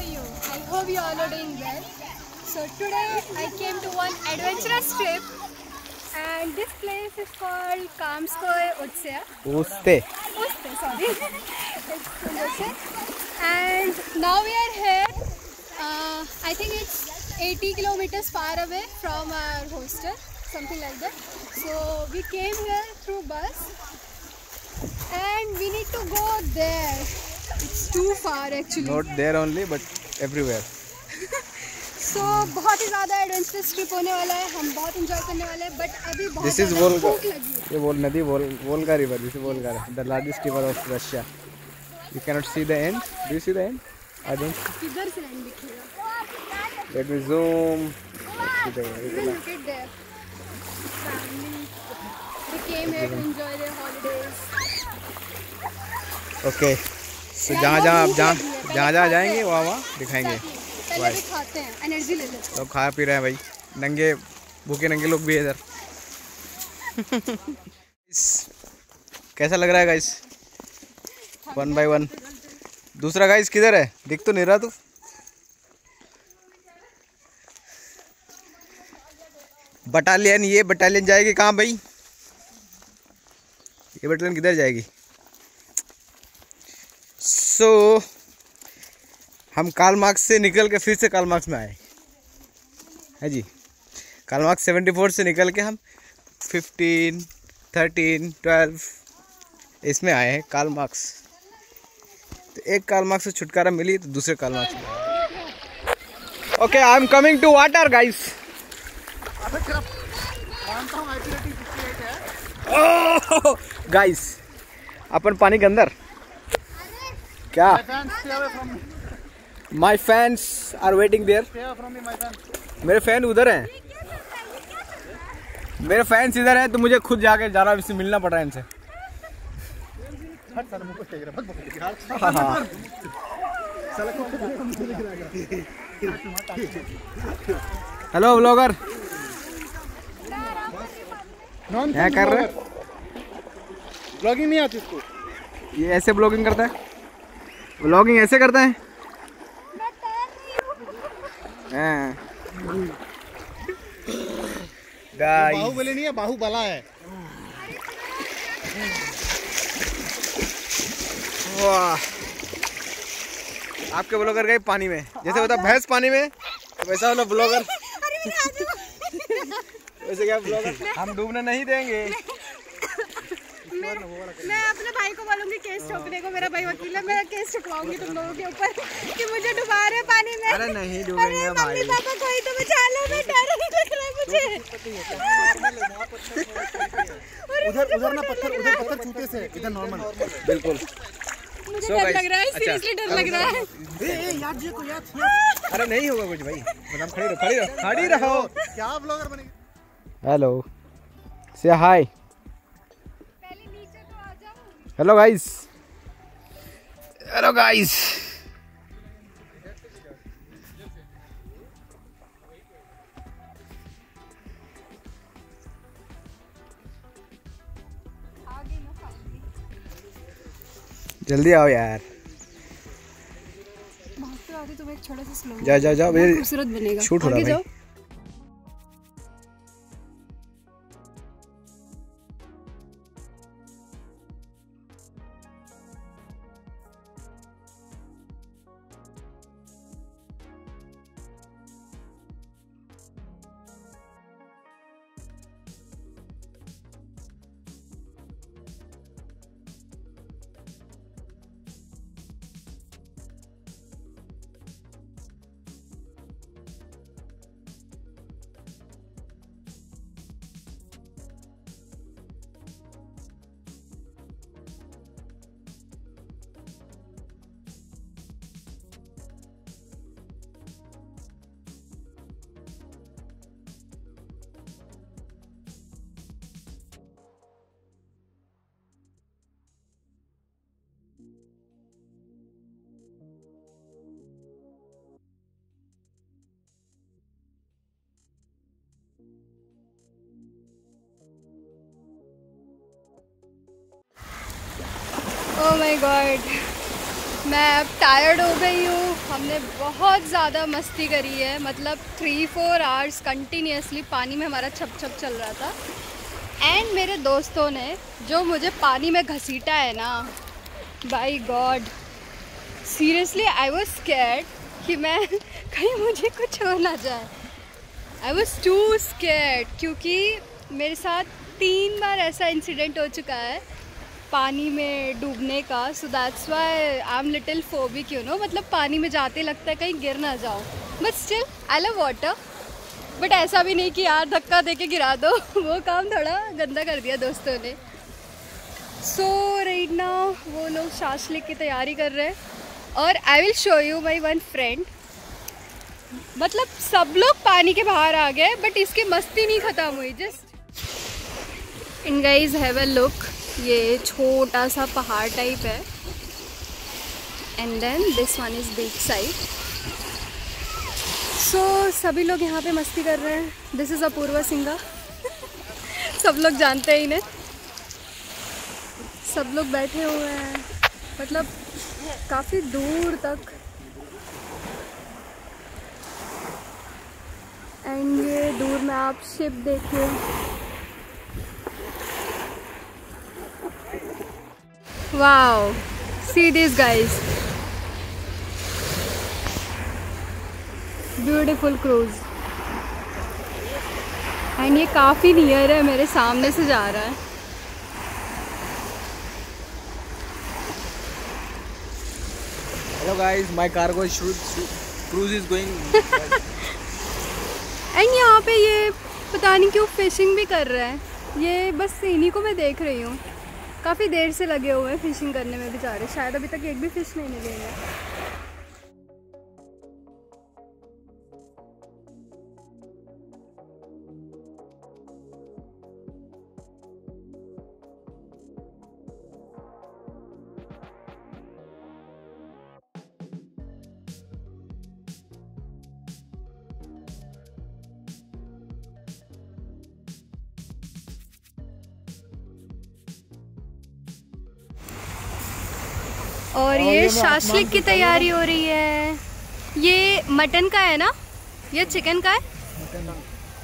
you? I hope you all are doing well. So today I came to one adventurous trip and this place is called Kamskoy Utsaya. Uste. Uste, sorry. it's And now we are here. Uh, I think it's 80 kilometers far away from our hostel, something like that. So we came here through bus and we need to go there. It's too far actually. Not there only, but everywhere. सो बहुत ही ज़्यादा adventurous trip होने वाला है। हम बहुत enjoy करने वाले हैं बट अभी बहुत दिस इज़ वोल्गा ये वोल नदी वोल Volga river this is Volga the largest river of Russia you can not see the end do you see the end I don't किधर से लाइन दिखेगा? Let me zoom and Look at there. Family. We came here to enjoy their holidays. Okay so जहाँ जहाँ आप जहाँ जहाँ जहाँ जाएँगे वहाँ वहाँ दिखाएँगे। पहले भी खाते हैं एनर्जी ले लेते लोग खा पी रहे हैं भाई। नंगे भूखे नंगे लोग भी है इधर। कैसा लग रहा है गाइस वन बाय वन दूसरा गाइस किधर है? दिख तो नहीं रहा तू। बटालियन ये बटालियन जाएगी कहाँ भाई? ये बटालियन किधर जाएगी? सो हम काल मार्क्स से निकल के फिर से काल मार्क्स में आए। है जी? काल मार्क्स सेवेंटी फोर से निकल के हम फिफ्टीन थर्टीन ट्वेल्व इसमें आए हैं काल मार्क्स तो एक काल मार्क्स से छुटकारा मिली तो दूसरे काल मार्क्स में okay I am coming to water guys guys अपन पानी के अंदर। क्या? My fans are waiting there मेरे फ़ैन उधर हैं। मेरे फैंस इधर हैं तो मुझे खुद जाके जाना इससे मिलना पड़ रहा है इनसे। हाँ, हाँ। हेलो ब्लॉगर क्या कर रहे? हैं ब्लॉगिंग नहीं आती इसको। ये ऐसे ब्लॉगिंग करता है? ब्लॉगिंग ऐसे करते हैं हाँ। बाहुबली नहीं है बाहुबला है वाह आपके ब्लॉगर गए पानी में जैसे होता भैंस पानी में तो वैसा वाला ब्लॉगर वैसे क्या ब्लॉगर हम डूबने नहीं देंगे मैं अपने भाई को बोलूँगी केस ठोकने को मेरा भाई वकील है मैं केस ठुकवाऊँगी तुम लोगों के ऊपर कि मुझे डुबा रहे पानी में। अरे नहीं अरे डूबेंगे मम्मी भाई पापा कोई तो बचा लो मैं डर नहीं लग रहा है मुझे। उधर उधर ना पत्थर उधर पत्थर छूटे से इधर नॉर्मल बिल्कुल। मुझे डर लग रहा है अच्छा, सीरियसली डर लग रहा है। ए ए याद जी को याद अरे नहीं होगा कुछ भाई। मतलब खड़ी रहो खड़ी रहो खड़ी रहो। क्या ब्लॉगर बनेगी? हेलो से hi hello guys hello guys जल्दी आओ यार। भागते भागते तुम एक छोटा सा स्लो जाओ जाओ जाओ खूबसूरत बनेगा। शूट हो रहा है ओह माय गॉड मैं अब टायर्ड हो गई हूँ। हमने बहुत ज़्यादा मस्ती करी है। मतलब थ्री फोर आवर्स कंटिन्यूसली पानी में हमारा छप छप चल रहा था। एंड मेरे दोस्तों ने, जो मुझे पानी में घसीटा है ना by god seriously I was scared कि मैं कहीं मुझे कुछ हो ना जाए। आई वॉज़ टू स्कैर्ड क्योंकि मेरे साथ तीन बार ऐसा इंसिडेंट हो चुका है। पानी में डूबने का। So that's why I am little phobic you know मतलब पानी में जाते लगता है, कहीं गिर ना जाओ। But still I love water but ऐसा भी नहीं कि यार धक्का दे के गिरा दो। वो काम थोड़ा गंदा कर दिया दोस्तों ने। सो राइट ना वो लोग शासलिक की तैयारी कर रहे हैं। और I will show you my one friend मतलब सब लोग पानी के बाहर आ गए बट इसकी मस्ती नहीं ख़त्म हुई just in guys have a look ये छोटा सा पहाड़ टाइप है। And then this one is beach side so सभी लोग यहाँ पे मस्ती कर रहे हैं। दिस इज़ अपूर्वा सिंगा सब लोग जानते हैं इन्हें। सब लोग बैठे हुए हैं। मतलब काफ़ी दूर तक। एंड ये दूर में आप शिप देखिए। Wow, see these guys. Beautiful cruise and ये काफ़ी नियर है मेरे सामने से जा रहा है। Guys, my cargo shoot, shoot cruise is and यहाँ पे ये पता नहीं क्यों फिशिंग भी कर रहा है। ये बस इन्हीं को मैं देख रही हूँ। काफ़ी देर से लगे हुए हैं फिशिंग करने में बेचारे। शायद अभी तक एक भी फ़िश नहीं मिली है। ये शाशलिक की तैयारी हो। रही है। ये मटन का है ना? ये चिकन का है?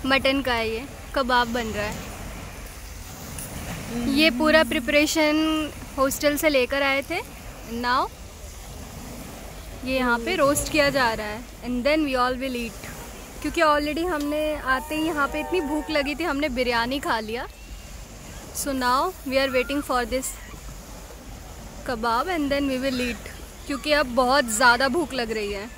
मटन का है ये। कबाब बन रहा है। ये पूरा प्रिपरेशन हॉस्टल से लेकर आए थे। नाउ ये यहाँ पे रोस्ट किया जा रहा है। And then we all will eat क्योंकि ऑलरेडी हमने आते ही यहाँ पे इतनी भूख लगी थी हमने बिरयानी खा लिया। So now we are waiting for this kebab and then we will eat क्योंकि अब बहुत ज़्यादा भूख लग रही है।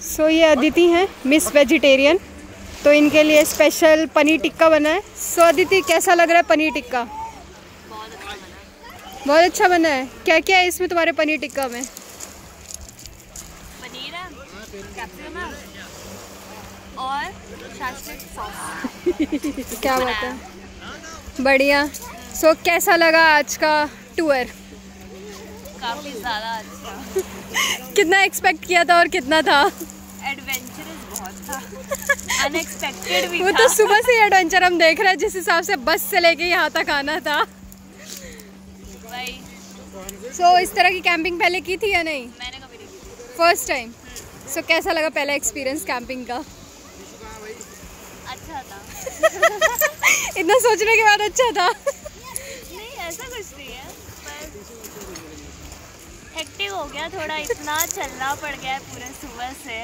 सो so, ये अदिति हैं मिस वेजिटेरियन तो इनके लिए स्पेशल पनीर टिक्का बना है। सो अदिति कैसा लग रहा है पनीर टिक्का? बहुत अच्छा बना है। क्या क्या है इसमें तुम्हारे पनीर टिक्का में? पनीर और सॉस क्या बात है। बढ़िया। सो so, कैसा लगा आज का टूर काफ़ी ज़्यादा अच्छा। कितना एक्सपेक्ट किया था और कितना था? था अनएक्सपेक्टेड भी वो था। तो सुबह से एडवेंचर हम देख रहे हैं जिस हिसाब से बस से लेके यहाँ तक आना था। सो इस तरह की कैंपिंग पहले की थी या नहीं? मैंने कभी नहीं की। फ़र्स्ट टाइम सो कैसा लगा पहला एक्सपीरियंस कैंपिंग का? अच्छा था। इतना सोचने के बाद अच्छा था। नहीं ऐसा कुछ नहीं है। हेक्टिक हो गया थोड़ा इतना चलना पड़ गया है पूरे सुबह से।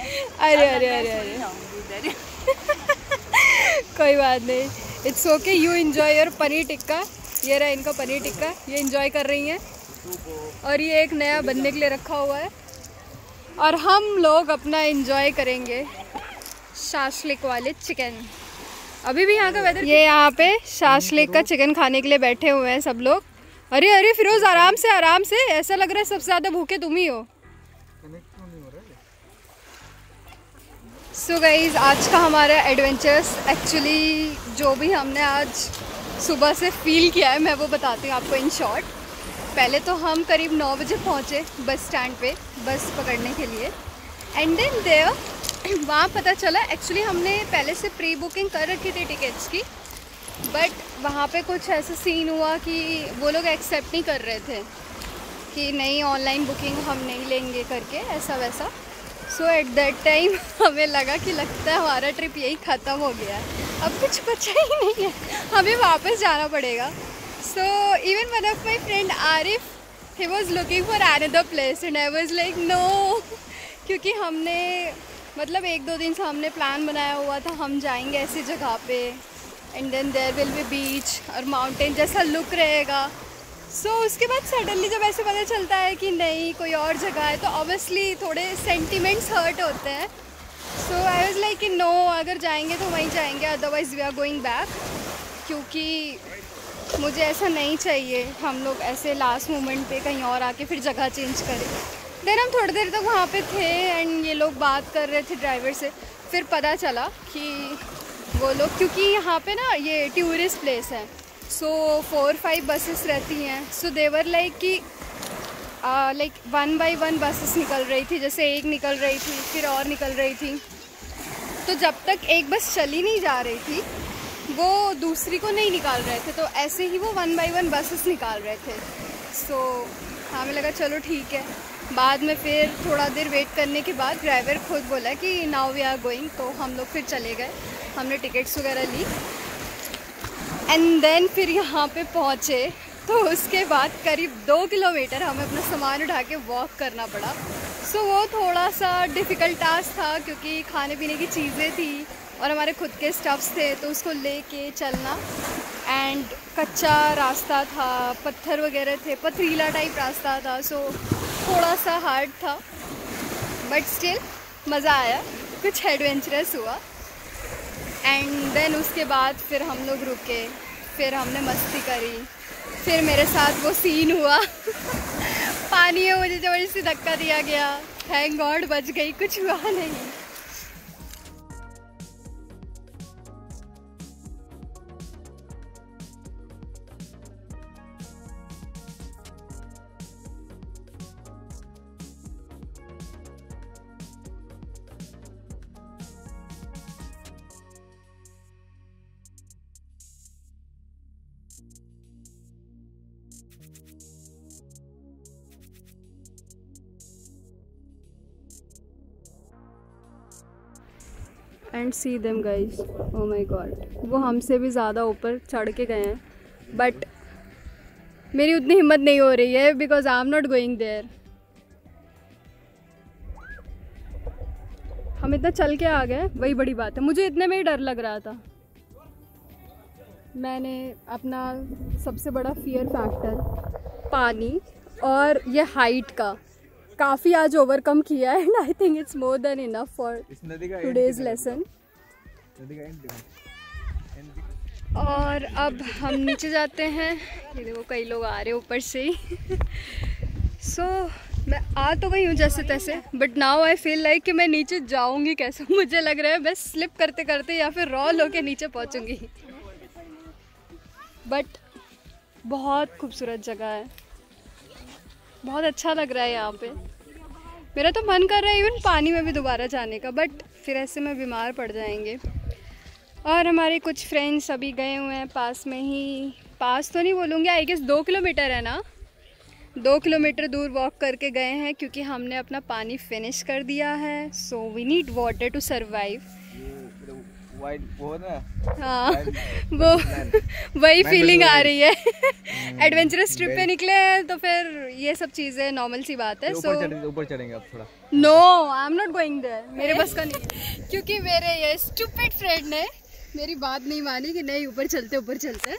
अरे अरे अरे अरे। कोई बात नहीं। It's okay you enjoy your paneer tikka ये रहा इनका पनीर टिक्का ये एंजॉय कर रही हैं। और ये एक नया बनने के लिए रखा हुआ है। और हम लोग अपना एंजॉय करेंगे शाशलिक वाले चिकन अभी भी यहाँ का वेदर ये यहाँ पे शाशलिक का चिकन खाने के लिए बैठे हुए हैं सब लोग। अरे अरे, फिरोज, आराम से आराम से। ऐसा लग रहा है सबसे ज़्यादा भूखे तुम ही हो। सो गाइज़ आज का हमारा एडवेंचर्स एक्चुअली जो भी हमने आज सुबह से फील किया है, मैं वो बताती हूँ आपको इन शॉर्ट पहले तो हम करीब नौ बजे पहुँचे बस स्टैंड पे, बस पकड़ने के लिए। एंड देन देयर वहाँ पता चला एक्चुअली हमने पहले से प्री बुकिंग कर रखी थी टिकट्स की। बट वहाँ पे कुछ ऐसा सीन हुआ कि वो लोग एक्सेप्ट नहीं कर रहे थे कि नहीं ऑनलाइन बुकिंग हम नहीं लेंगे करके, ऐसा वैसा। सो एट दैट टाइम हमें लगा कि लगता है हमारा ट्रिप यही ख़त्म हो गया है। अब कुछ बचा ही नहीं है। हमें वापस जाना पड़ेगा। So even one of my friend Arif he was looking for another place and I was like no क्योंकि हमने मतलब एक दो दिन से हमने प्लान बनाया हुआ था, हम जाएँगे ऐसी जगह पे। And then there will be beach और माउंटेन जैसा लुक रहेगा। सो so, उसके बाद सडनली जब ऐसे पता चलता है कि नहीं कोई और जगह है तो ऑब्वियसली थोड़े सेंटिमेंट्स हर्ट होते हैं। सो आई वॉज़ लाइक कि नो अगर जाएँगे तो वहीं जाएँगे otherwise we are going back क्योंकि मुझे ऐसा नहीं चाहिए हम लोग ऐसे लास्ट मोमेंट पे कहीं और आके फिर जगह चेंज करें। देन हम थोड़ी देर तक वहाँ पे थे एंड ये लोग बात कर रहे थे ड्राइवर से। फिर पता चला कि वो लोग क्योंकि यहाँ पे ना ये टूरिस्ट प्लेस है। सो फोर फाइव बसेस रहती हैं। सो देवर लाइक कि like one by one buses निकल रही थी। जैसे एक निकल रही थी फिर और निकल रही थी। तो जब तक एक बस चली नहीं जा रही थी वो दूसरी को नहीं निकाल रहे थे। तो ऐसे ही वो वन बाई वन बसेस निकाल रहे थे। सो so, हमें लगा चलो ठीक है। बाद में फिर थोड़ा देर वेट करने के बाद ड्राइवर खुद बोला कि नाउ वी आर गोइंग तो हम लोग फिर चले गए। हमने टिकट्स वगैरह ली। एंड देन फिर यहाँ पे पहुँचे। तो उसके बाद करीब दो किलोमीटर हमें अपना सामान उठा के वॉक करना पड़ा। सो so, वो थोड़ा सा डिफ़िकल्ट टास्क था क्योंकि खाने पीने की चीज़ें थी और हमारे खुद के स्टफ्स थे तो उसको लेके चलना। एंड कच्चा रास्ता था पत्थर वगैरह थे पथरीला टाइप रास्ता था सो so, थोड़ा सा हार्ड था। बट स्टिल मज़ा आया। कुछ एडवेंचरस हुआ। एंड देन उसके बाद फिर हम लोग रुके। फिर हमने मस्ती करी। फिर मेरे साथ वो सीन हुआ। पानी में मुझे ज़बरदस्ती धक्का दिया गया। थैंक गॉड बच गई, कुछ हुआ नहीं। And see them guys oh my God वो हमसे भी ज़्यादा ऊपर चढ़ के गए हैं. बट मेरी उतनी हिम्मत नहीं हो रही है because I am not going there हम इतना चल के आ गए, वही बड़ी बात है. मुझे इतने में ही डर लग रहा था. मैंने अपना सबसे बड़ा फियर फैक्टर पानी और ये हाइट का. काफ़ी आज ओवरकम किया है and I think it's more than enough for today's lesson और अब हम नीचे जाते हैं। ये देखो कई लोग आ रहे हैं ऊपर से ही। सो so, मैं आ तो गई हूँ जैसे तैसे but now I feel like कि मैं नीचे जाऊँगी कैसे? मुझे लग रहा है मैं स्लिप करते करते या फिर रॉल होके नीचे पहुँचूँगी। बट बहुत खूबसूरत जगह है। बहुत अच्छा लग रहा है यहाँ पे। मेरा तो मन कर रहा है इवन पानी में भी दोबारा जाने का बट फिर ऐसे में बीमार पड़ जाएँगे। और हमारे कुछ फ्रेंड्स अभी गए हुए हैं पास में ही। पास तो नहीं बोलूँगी आई गेस दो किलोमीटर है ना? दो किलोमीटर दूर वॉक करके गए हैं, क्योंकि हमने अपना पानी फिनिश कर दिया है। So we need water to survive white वो ना? हाँ। वो वही फीलिंग आ रही है। एडवेंचरस ट्रिप पे निकले हैं तो फिर ये सब चीज़ें नॉर्मल सी बात है सो ऊपर चढ़ेंगे आप थोड़ा। No I am not going there मेरे बस का नहीं। क्योंकि मेरे ये स्टूपिड फ्रेंड ने मेरी बात नहीं मानी कि नहीं ऊपर चलते ऊपर चलते।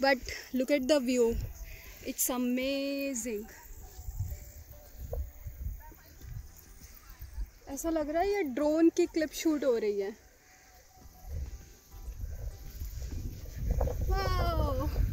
But look at the view it's amazing ऐसा लग रहा है ये ड्रोन की क्लिप शूट हो रही है। वाह